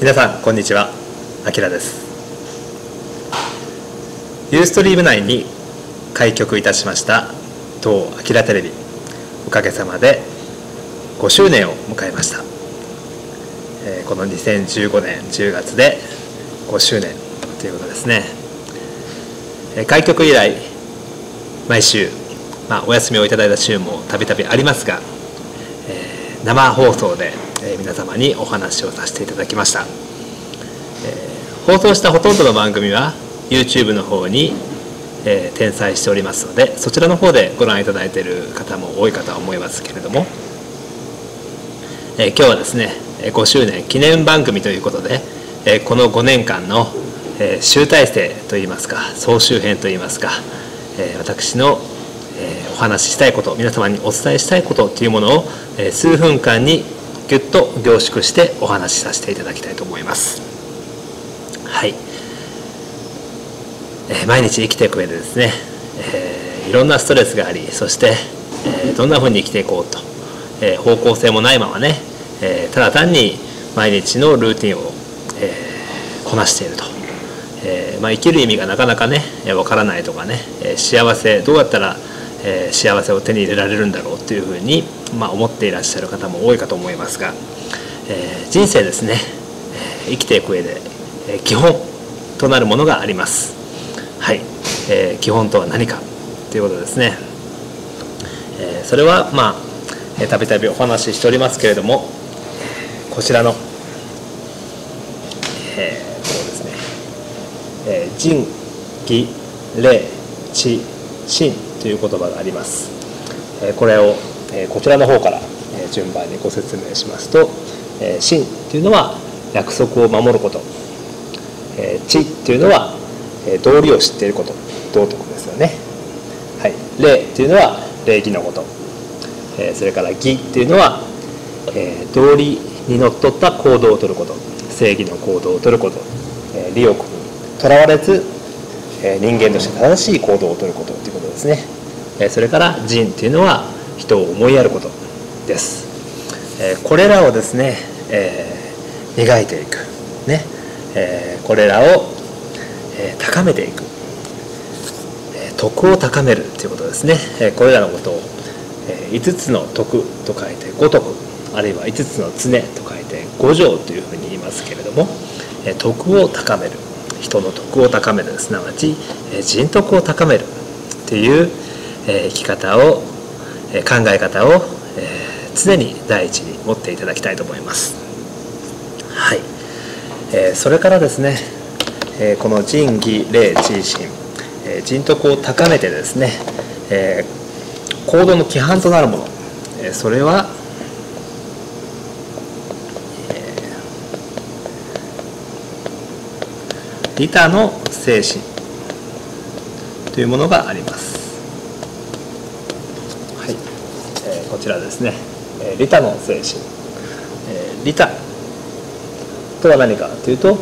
皆さんこんにちは。あきらです。ユーストリーム内に開局いたしました当あきらテレビおかげさまで5周年を迎えました、えー、この2015年10月で5周年ということですね、えー、開局以来毎週、まあ、お休みをいただいた週もたびたびありますが、えー、生放送でえ皆様にお話をさせていただきました、え、放送したほとんどの番組は YouTube の方に、え、転載しておりますのでそちらの方でご覧いただいている方も多いかとは思いますけれども、え、今日はですね5周年記念番組ということで、えこの5年間の、え集大成といいますか総集編といいますか、え私のお話ししたいこと皆様にお伝えしたいことというものを、数分間にぎゅっと凝縮してお話しさせていただきたいと思います。はい、えー、毎日生きていく上でですね、えー、いろんなストレスがありそして、えー、どんなふうに生きていこうと、え方向性もないままね、えただ単に毎日のルーティンを、えこなしていると、えまあ、生きる意味がなかなかねわからないとかね、え幸せどうやったらえ、幸せを手に入れられるんだろうというふうに、まあ、思っていらっしゃる方も多いかと思いますが、えー、人生ですね、生きていく上で、え基本となるものがあります。はい、え基本とは何かということですね、えそれはまあたびたびお話ししておりますけれどもこちらの、えー、そうですね、えー、仁義礼智信という言葉があります。これをこちらの方から順番にご説明しますと信というのは約束を守ること。知というのは道理を知っていること。道徳ですよね、はい、礼というのは礼儀のこと。それから義というのは道理にのっとった行動をとること。正義の行動をとること。利欲にとらわれず人間として正しい行動をとることということですね。それから仁っていうのは人を思いやることです。えこれらをですね、えー、磨いていく。ね、え、これらを、え、高めていく。徳を高めるということですね。えこれらのことをえ5つの徳と書いて五徳。あるいは5つの常と書いて五条というふうに言いますけれどもえ徳を高める。人の徳を高める。すなわちえ人徳を高めるというえ生き方を考え方を常に第一に持っていただきたいと思います。はい、それからですねこの仁義礼智信人徳を高めてですね行動の規範となるものそれは利他の精神というものがあります。はい、えー、こちらですね、えー、利他の精神、えー、利他とは何かというと、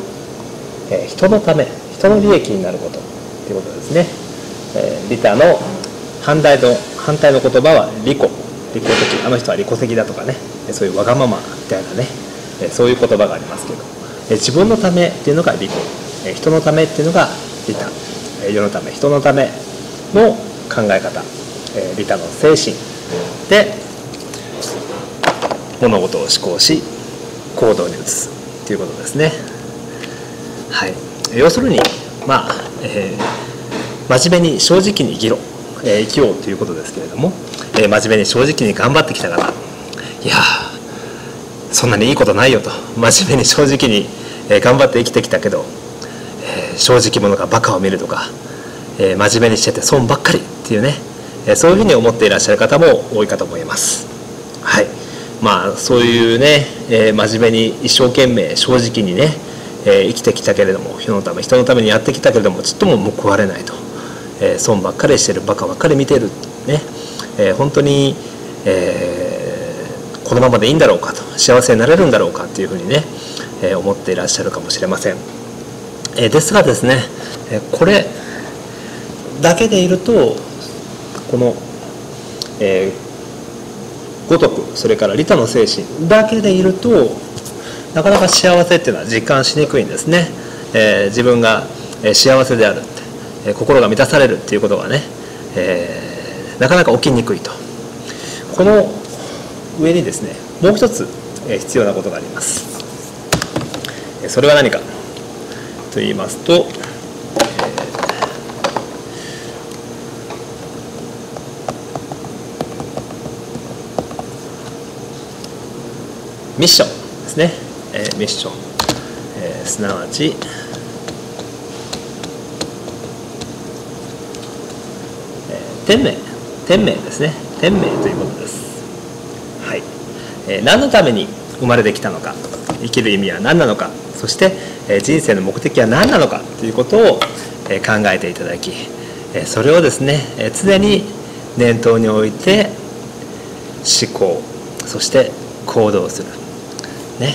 えー、人のため人の利益になること。ということですね。えー、利他の反対の反対の言葉は利己。利己的。あの人は利己的だとかね。そういうわがままみたいなね。そういう言葉がありますけど。自分のためっていうのが利己。人のためっていうのが利他世のため人のための考え方。利他の精神。で物事を思考し行動に移すということですね。はい、要するにまあ、えー、真面目に正直に生きろ、えー、生きようということですけれども、えー、真面目に正直に頑張ってきた方いやそんなにいいことないよと真面目に正直にえ頑張って生きてきたけどえ正直者がバカを見るとか、えー、真面目にしてて損ばっかりっていうね、えー、そういうふうに思っていらっしゃる方も多いかと思います。はいまあ、そういうね、えー、真面目に一生懸命正直にね、え生きてきたけれども世のため人のためにやってきたけれどもちっとも報われないと、え損ばっかりしてるバカばっかり見てるね、え本当に、えこのままでいいんだろうかと。幸せになれるんだろうかっていうふうにね、え思っていらっしゃるかもしれません。えですがですねこれだけでいるとこの、えー、五徳それから利他の精神だけでいるとなかなか幸せっていうのは実感しにくいんですね、えー、自分が幸せであるって、え心が満たされるっていうことがね、えー、なかなか起きにくいと。この上にですねもう一つ必要なことがあります。それは何かと言いますと、ミッションですね、えー、ミッション、えー、すなわち天命。天命ですね。天命ということです。はい、えー、何のために生まれてきたのか。生きる意味は何なのか。そして、えー、人生の目的は何なのかということを、えー、考えていただき、えー、それをですね、えー、常に念頭に置いて思考そして行動する。ね、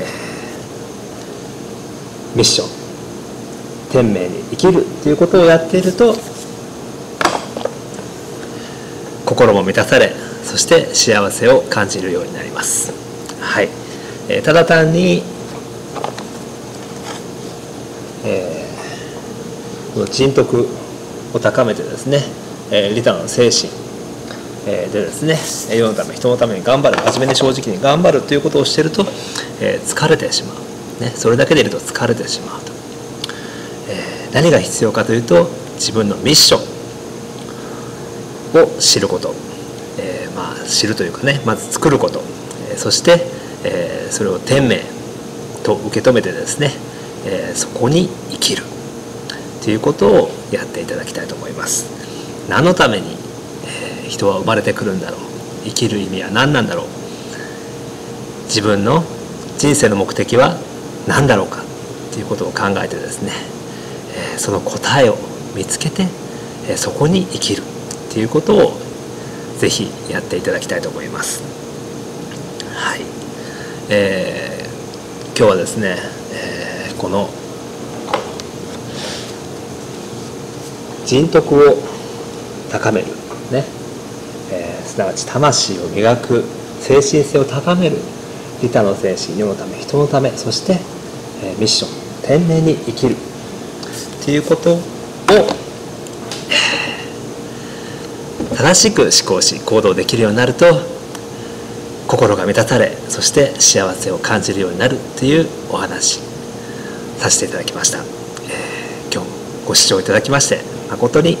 えー、ミッション。天命に生きるということをやっていると心も満たされそして幸せを感じるようになります。はい、えー、ただ単に、えー、この人徳を高めてですね、えー、利他の精神でですね世のため人のために頑張る。真面目に正直に頑張るということをしてると、えー、疲れてしまう、ね、それだけでいると疲れてしまうと、えー、何が必要かというと自分のミッションを知ること、えー、まあ知るというかねまず作ること、えー、そして、えー、それを天命と受け止めてですね、えー、そこに生きる。ということをやっていただきたいと思います。何のために、人は生まれてくるんだろう。生きる意味は何なんだろう。自分の人生の目的は何だろうか。ということを考えてですね、その答えを見つけて、そこに生きる。っていうことをぜひやっていただきたいと思います。はい、えー、今日はですね、えー、この人徳を高める。ね、すなわち魂を磨く精神性を高める。利他の精神世のため人のためそして、えー、ミッション天然に生きる。っていうことを正しく思考し行動できるようになると心が満たされそして幸せを感じるようになる。というお話させていただきました、えー、今日ご視聴いただきまして誠に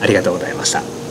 ありがとうございました。